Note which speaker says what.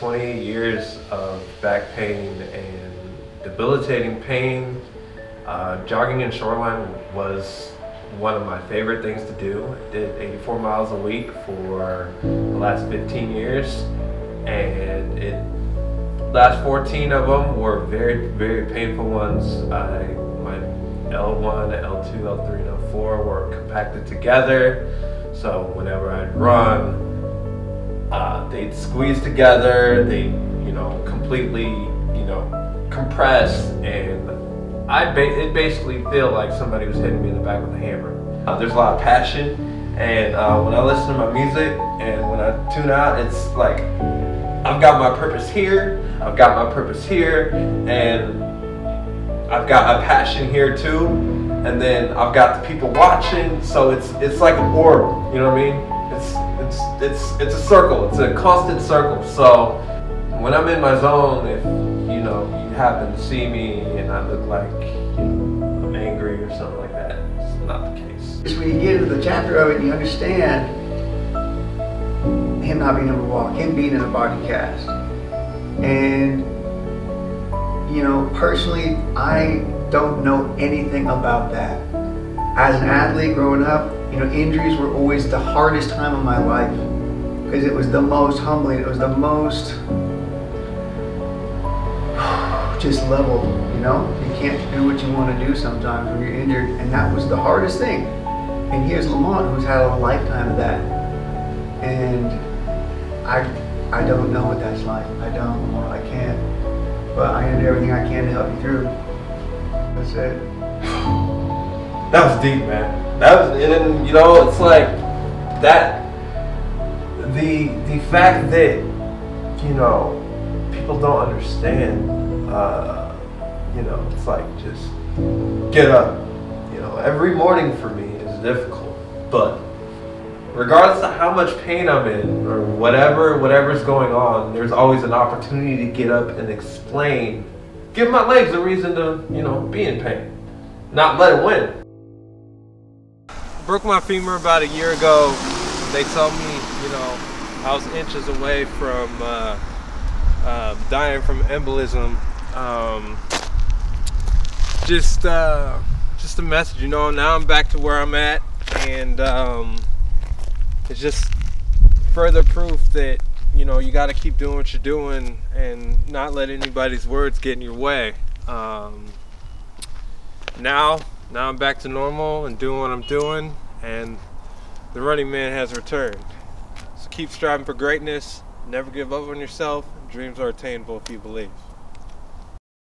Speaker 1: 28 years of back pain and debilitating pain. Uh, jogging in shoreline was one of my favorite things to do. I did 84 miles a week for the last 15 years, and it last 14 of them were very, very painful ones. I, my L1, L2, L3, and L4 were compacted together. So whenever I'd run, they'd squeeze together, they, you know, completely, you know, compress, and I ba- it basically feel like somebody was hitting me in the back with a hammer. Uh, there's a lot of passion, and uh, when I listen to my music and when I tune out, it's like I've got my purpose here, I've got my purpose here, and I've got a passion here too, and then I've got the people watching, so it's it's like an orb, you know what I mean? It's it's it's it's a circle. It's a constant circle. So when I'm in my zone, if you know you happen to see me and I look like you know, I'm angry or something like that, it's not the case.
Speaker 2: Just when you get into the chapter of it and you understand him not being able to walk, him being in a body cast, and you know personally, I don't know anything about that. As an athlete growing up, you know, injuries were always the hardest time of my life because it was the most humbling. It was the most just level, you know? You can't do what you want to do sometimes when you're injured, and that was the hardest thing. And here's Lamont, who's had a lifetime of that. And I, I don't know what that's like. I don't, Lamont, I can't. But I can do everything I can to help you through. That's it.
Speaker 1: That was deep, man. That was, and then you know, it's like that. The the fact that you know people don't understand. Uh, you know, it's like just get up. You know, every morning for me is difficult, but regardless of how much pain I'm in or whatever whatever's going on, there's always an opportunity to get up and explain. Give my legs a reason to, you know, be in pain. Not let it win broke my femur about a year ago. They told me, you know, I was inches away from uh, uh, dying from embolism. Um, just, uh, just a message, you know. Now I'm back to where I'm at, and um, it's just further proof that you know you got to keep doing what you're doing and not let anybody's words get in your way. Um, now now I'm back to normal and doing what I'm doing and the running man has returned. So keep striving for greatness, never give up on yourself, dreams are attainable if you believe.